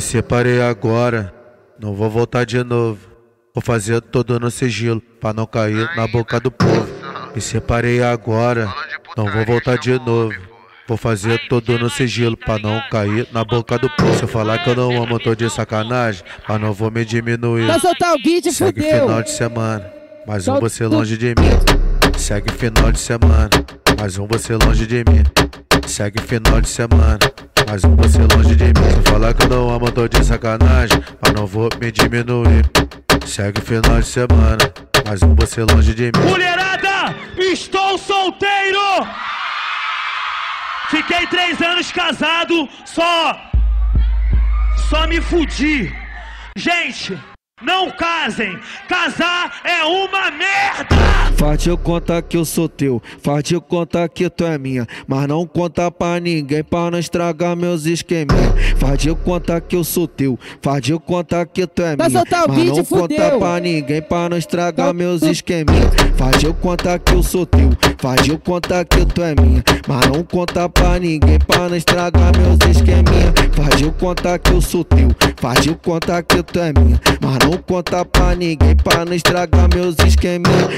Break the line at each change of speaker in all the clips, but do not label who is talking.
Me separei agora, não vou voltar de novo. Vou fazer todo no sigilo, pra não cair na boca do povo. Me separei agora, não vou voltar de novo. Vou fazer todo no sigilo, pra não cair na boca do povo. Se eu falar que eu não amo, tô de sacanagem, mas não vou me diminuir.
Soltar o beat,
Segue
fudeu.
final de semana, mais um você longe de mim. Segue final de semana, mais um você longe de mim. Segue final de semana, mais um você longe de mim. Falar que eu não amo, tô de sacanagem, mas não vou me diminuir. Segue final de semana, mais um você longe de mim.
Mulherada, estou solteiro! Fiquei três anos casado, só. Só me fudi. Gente, não casem! Casar é uma merda!
Faz de conta que eu sou teu, faz de conta que tu é minha, mas não conta pra ninguém pra não estragar meus esqueminha. Faz de conta que eu sou teu, faz de conta que tu é minha, mas não conta pra ninguém pra não estragar meus esqueminha. Faz de conta que eu sou teu, faz de conta que tu é minha, mas não conta pra ninguém pra não estragar meus esqueminha. Faz de conta que eu sou teu, faz de conta que tu é minha, mas não conta pra ninguém pra não estragar meus esqueminha.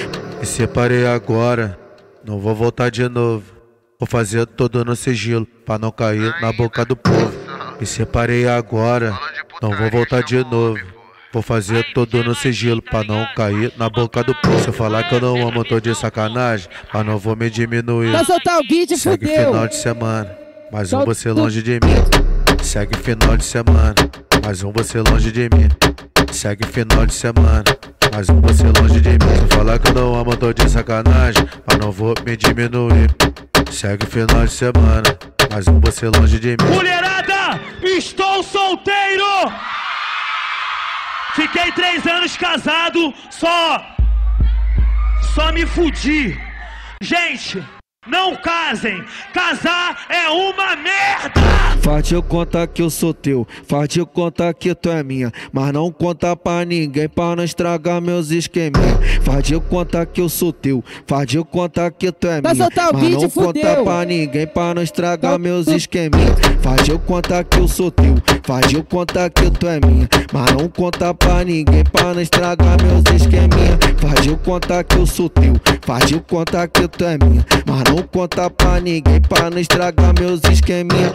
Me separei agora, não vou voltar de novo. Vou fazer todo no sigilo, pra não cair na boca do povo. Me separei agora, não vou voltar de novo. Vou fazer todo no sigilo, pra não cair na boca do povo. Se eu falar que eu não amo, tô de sacanagem, mas não vou me diminuir.
Pra soltar o beat,
Segue
fudeu.
final de semana, mais um você longe de mim. Segue final de semana, mais um você longe de mim. Segue final de semana, mais um você longe de mim. Se eu falar que eu não amo, tô de sacanagem, mas não vou me diminuir. Segue final de semana, mais um você longe de mim.
Mulherada, estou solteiro! Fiquei três anos casado, só. Só me fudi. Gente, não casem! Casar é uma merda!
Faz de conta que eu sou teu, faz de conta que tu é minha, mas não conta pra ninguém pra não estragar meus esqueminha. Faz de conta que eu sou teu, faz de conta que tu é minha, mas não conta pra ninguém pra não estragar meus esqueminha. Faz de conta que eu sou teu, faz de conta que tu é minha, mas não conta pra ninguém pra não estragar meus esqueminha. Faz de conta que eu sou teu, faz de conta que tu é minha, mas não conta pra ninguém pra não estragar meus esqueminha.